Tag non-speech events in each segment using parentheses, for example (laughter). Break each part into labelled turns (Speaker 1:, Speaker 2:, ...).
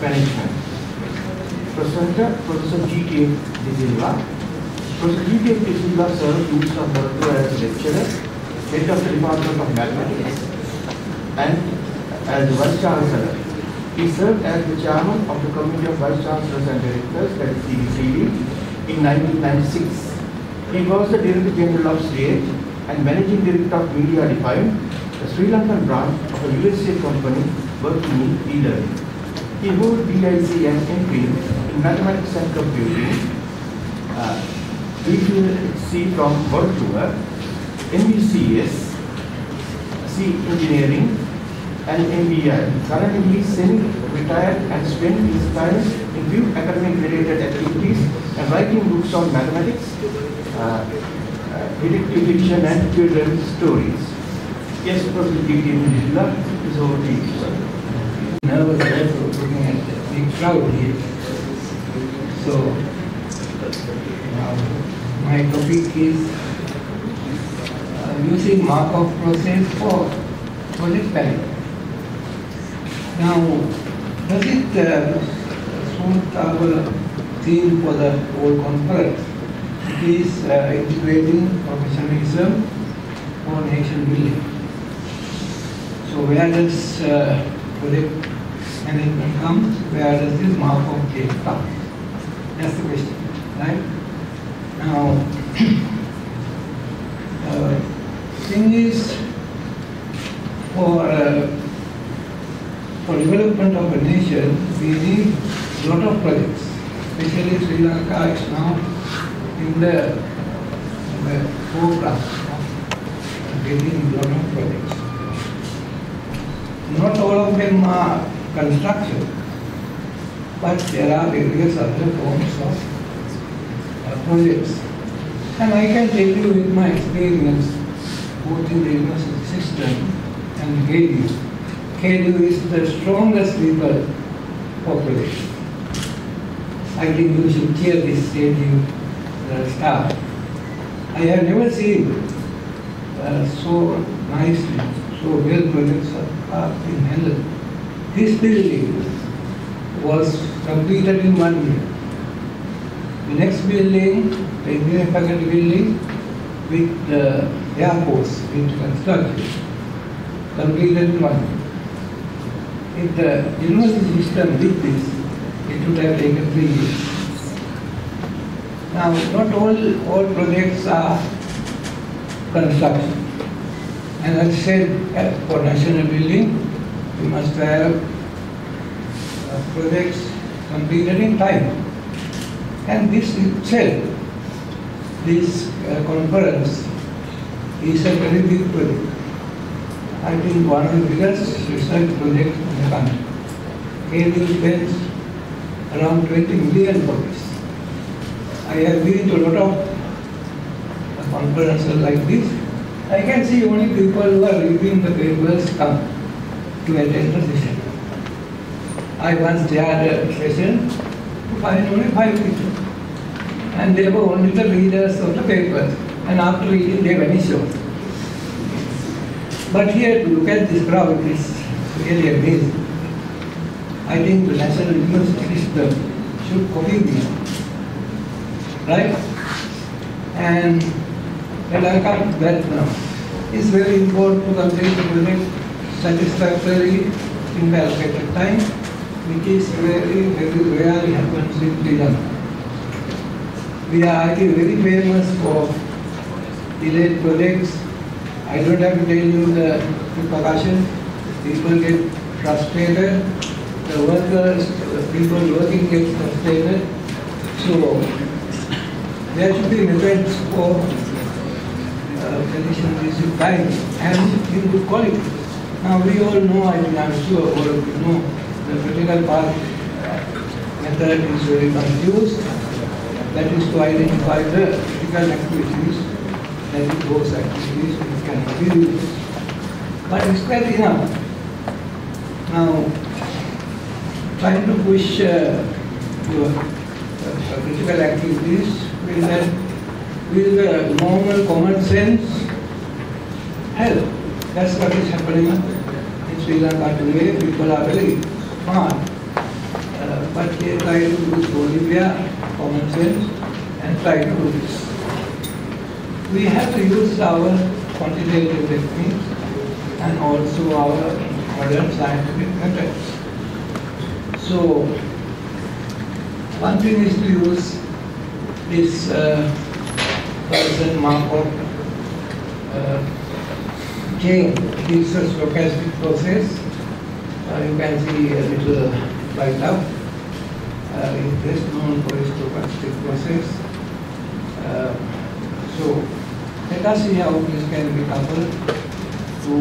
Speaker 1: Management. Presenter, Professor G.K. de Silva. Professor G.K. de Silva served in Usha as lecturer, head of the Department of Mathematics, and as Vice Chancellor. He served as the chairman of the Committee of Vice Chancellors and Directors, that is CVCD, in 1996. He was the Director General of SLIIT and Managing Director of Media Defined, a Sri Lankan branch of a USA company working in e-learning. He hold BIC and MPhil in Mathematics and Computing, uh, BPC from Tour, MBCS, C Engineering, and MBI. Currently, he is semi-retired and spent his time in few academic-related activities and writing books on mathematics, uh, uh, detective fiction, and children's stories. Yes, Professor D.K. Mishila, is over to you, sir.
Speaker 2: Nervous also looking at the big crowd here. So, now my topic is uh, using Markov process for project planning. Now, does it uh, suit our theme for the whole conference? Is uh, integrating professionalism for nation building. So where does uh, project management come? Where does this Markov case come? That's the question, right? Now, (clears throat) uh, thing is, for uh, for development of a nation, we need a lot of projects. Especially Sri Lanka is now in the, in the foreground of getting a lot of projects. Not all of them are construction, but there are various other forms of uh, projects. And I can tell you with my experience, both in the university system and KDU, KDU is the strongest people population. I think you should cheer this KDU uh, staff. I have never seen uh, so nicely, so well projects are being handled. This building was completed in one year. The next building, the engineering faculty building with the Air Force with construction, completed in one year. If the university system did this, it would have taken three years. Now, not all, all projects are construction. And I said, for national building, we must have uh, projects completed in time. And this itself, this uh, conference is a very big project. I think one of the biggest research projects in the country. KDU spends around 20 million dollars. I have been to a lot of conferences like this. I can see only people who are reading the papers come to attend the session. I once chaired a session, to find only five people. And they were only the readers of the papers. And after reading, they vanished off. But here, to look at this crowd is really amazing. I think the national university system should copy this. Right? And I come to that now. It's very important to complete the project satisfactorily in the allocated time, which is very, very rarely happens in Sri Lanka. We are, think, very famous for delayed projects. I don't have to tell you the repercussion. People get frustrated. The workers, the people working get frustrated. So there should be methods for uh, condition is in time and in good quality. Now we all know, I mean, I'm sure all of you know, the critical path method is very confused. That is to identify the critical activities, that those activities which can be used. But is that enough? Now, trying to push uh, your uh, critical activities will that will the normal common sense help? That's what is happening in Sri Lanka today. People are very smart but they try to use Bolivia, common sense, and try to do this. We have to use our quantitative techniques and also our modern scientific methods. So, one thing is to use this uh, Person Markov uh, chain. It is a stochastic process. Uh, you can see a little light up. Uh, is best known for stochastic process. Uh, so let us see how this can be coupled to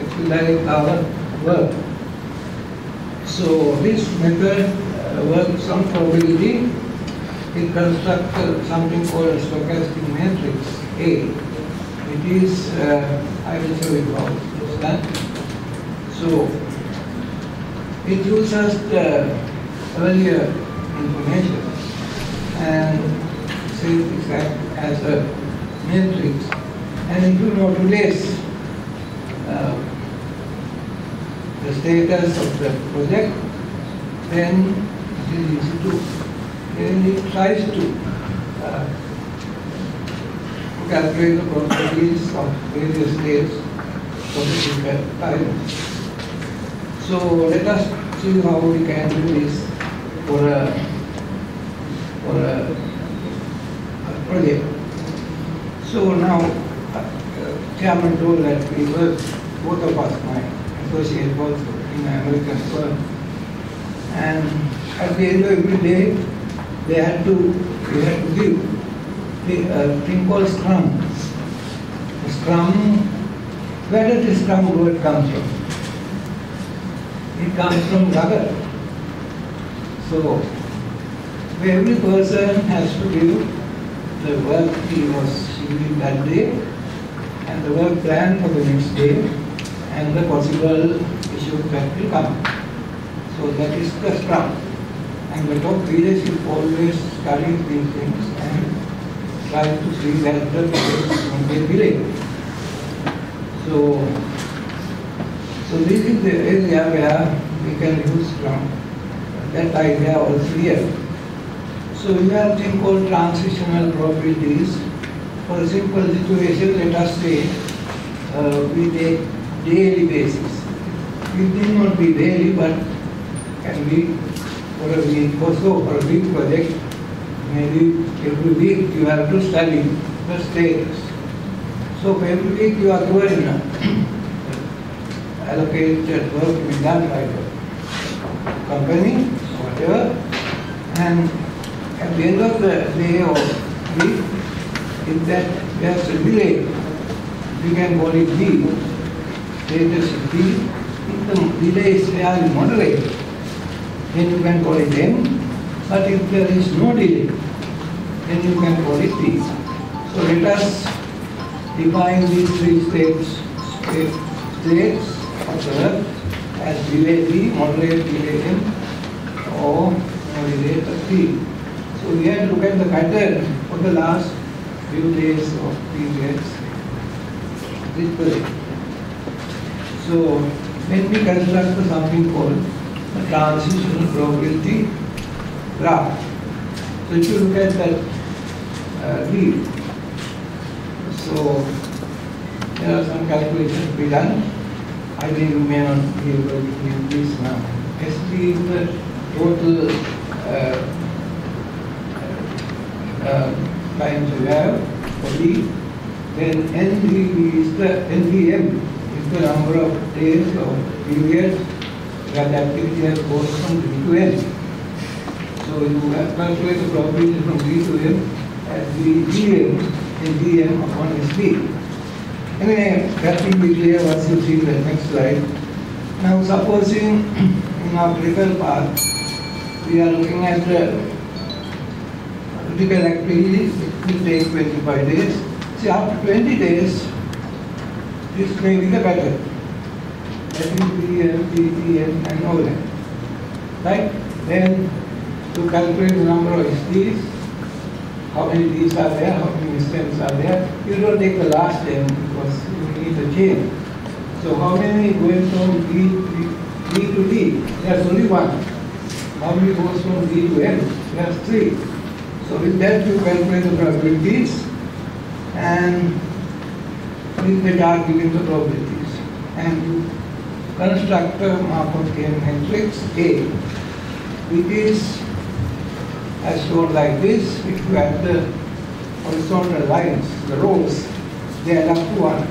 Speaker 2: expedite our work. So this method uh, works on probability. It constructs uh, something called a stochastic matrix A. It is, uh, I will show you how it is. So it uses the earlier information and says it act as a matrix. And if you know today's uh, the status of the project, then it is easy to, then it tries to uh, calculate the probabilities of various states for the given time. So let us see how we can do this for a, for a, a project. So now, uh, Chairman told that we work, both of us, my associate both in an American firm. And at the end of every day, they had to, we had to give the uh, thing called Scrum. Scrum, where does the Scrum word come from? It comes from Rugger. So, every person has to do the work he was did that day and the work plan for the next day and the possible issues that will come. So that is the scrum. And the top leadership always studies these things and to see. So, so this is the area where we can use scrum. That idea also here. So we have thing called transitional probabilities. For simple situation, let us say uh, we take daily basis. It need not be daily, but can be for a week or so, for a big project. Maybe every week you have to study the status. So every week you are given (coughs) allocated work to be done by the company, whatever, and at the end of the day or week, if that there's a delay, we can call it D. Status D. If the delay is fairly moderate, then you can call it M. But if there is no delay, then you can call it T. So let us define these three states, state, states of the earth as delay moderate delay M, or moderate T. So we have to look at the pattern for the last few days or periods. Project. So let me construct something called a transition probability graph. So if you look at that uh, so there are some calculations to be done. I think you may not be able to give this now. ST is the total uh, uh, times you have for D. Then NDB is the NDM is the number of days or periods that activity has goes from D to N. So you have calculate the probability from D to M as the DM and DM upon SD. Anyway, that will be clear once you see the next slide. Now supposing in our critical path, we are looking at the critical activity, it will take 25 days. See, after 20 days, this may be the pattern. That is and all. Right? Then to calculate the number of SDs, how many Ds are there, how many stems are there. You don't take the last stem because you need a chain. So how many going from D, D, D to D? There's only one. how many goes from D to N? There's three. So with that you calculate the probabilities and with the chart giving the probabilities. And you construct a Markov-Chain matrix A, which is as shown like this, if you have the horizontal lines, the rows, they add up to one.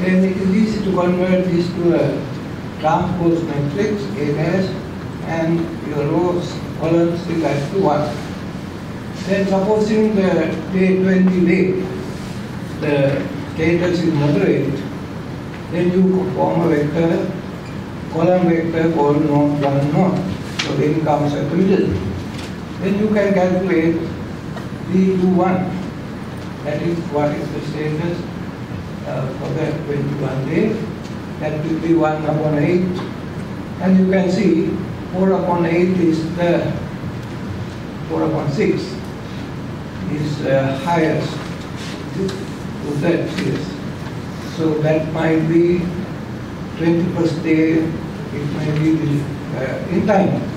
Speaker 2: Then it is easy to convert this to a transpose matrix, A dash, and your rows, columns will add to one. Then supposing the day 20 day, the status is moderate, then you form a vector, column vector called node 1 node. So then comes at the middle. Then you can calculate D21. That is what is the status uh, for the 21 day. That will be 1 upon 8. And you can see 4 upon 8 is the 4 upon 6 is uh, highest to that yes. So that might be 21st day, it may be uh, in time.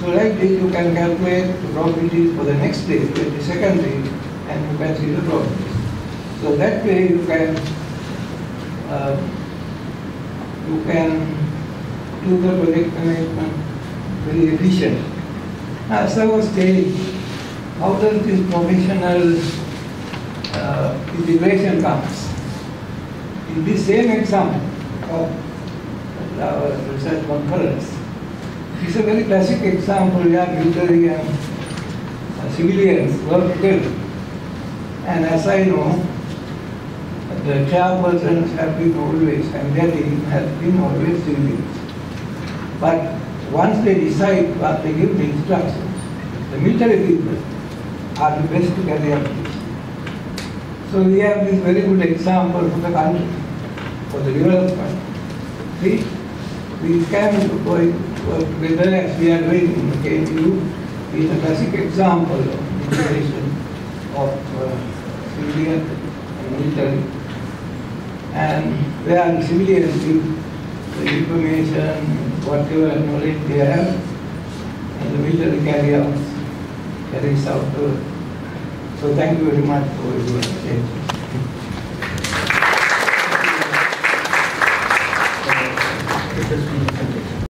Speaker 2: So like this you can calculate the probabilities for the next day, 22nd day, and you can see the probabilities. So that way you can uh, you can do the project management very efficient. As I was saying, how does this professional uh, integration comes? In this same example of our research conference, it's a very classic example where military and uh, civilians work together. And as I know, the chairpersons have been always, and their team has been always civilians. But once they decide what they give the instructions, the military people are the best to carry out this. So we have this very good example for the country, for the development. See, we can work, work together as we are doing KDU is a classic example of integration of uh, civilian and military. And where civilians give the information, whatever knowledge they have, and the military carry out, carries out. So thank you very much for your attention.
Speaker 1: Has been